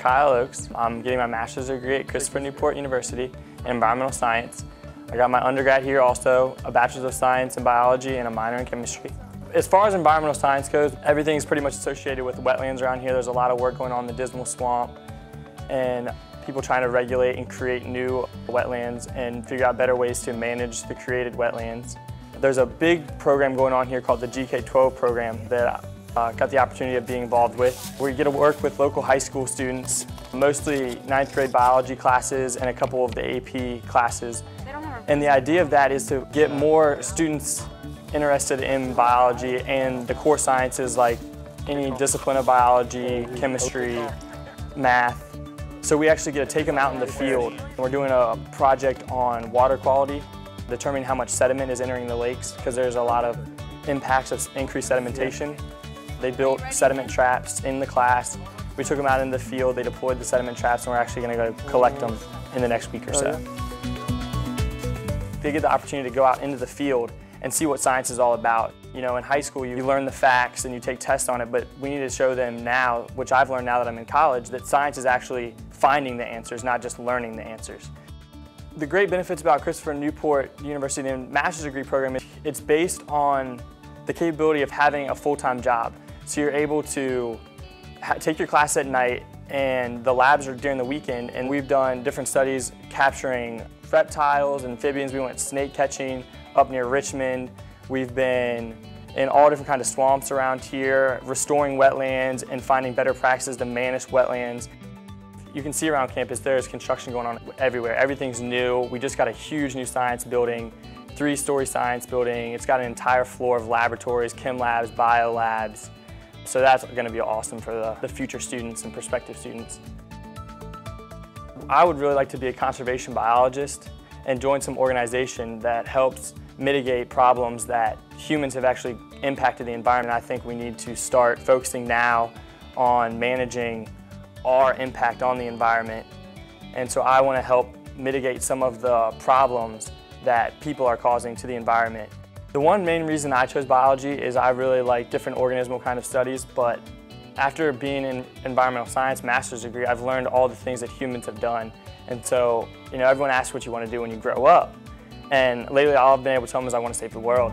Kyle Oakes. I'm getting my master's degree at Christopher Newport University in environmental science. I got my undergrad here also, a bachelor's of science in biology and a minor in chemistry. As far as environmental science goes, everything is pretty much associated with wetlands around here. There's a lot of work going on in the Dismal Swamp and people trying to regulate and create new wetlands and figure out better ways to manage the created wetlands. There's a big program going on here called the GK12 program that uh, got the opportunity of being involved with. We get to work with local high school students, mostly ninth grade biology classes and a couple of the AP classes. And the idea of that is to get more students interested in biology and the core sciences like any discipline of biology, chemistry, math. So we actually get to take them out in the field. We're doing a project on water quality, determining how much sediment is entering the lakes because there's a lot of impacts of increased sedimentation. They built sediment traps in the class. We took them out in the field, they deployed the sediment traps, and we're actually going to go collect them in the next week or oh, so. They get the opportunity to go out into the field and see what science is all about. You know, in high school, you learn the facts and you take tests on it, but we need to show them now, which I've learned now that I'm in college, that science is actually finding the answers, not just learning the answers. The great benefits about Christopher Newport University and master's degree program is it's based on the capability of having a full-time job. So you're able to take your class at night and the labs are during the weekend and we've done different studies capturing reptiles, amphibians, we went snake catching up near Richmond. We've been in all different kinds of swamps around here, restoring wetlands and finding better practices to manage wetlands. You can see around campus there's construction going on everywhere. Everything's new. We just got a huge new science building, three-story science building. It's got an entire floor of laboratories, chem labs, bio labs. So that's going to be awesome for the, the future students and prospective students. I would really like to be a conservation biologist and join some organization that helps mitigate problems that humans have actually impacted the environment. I think we need to start focusing now on managing our impact on the environment. And so I want to help mitigate some of the problems that people are causing to the environment. The one main reason I chose biology is I really like different organismal kind of studies, but after being in environmental science master's degree, I've learned all the things that humans have done. And so, you know, everyone asks what you want to do when you grow up. And lately all I've been able to tell them is I want to save the world.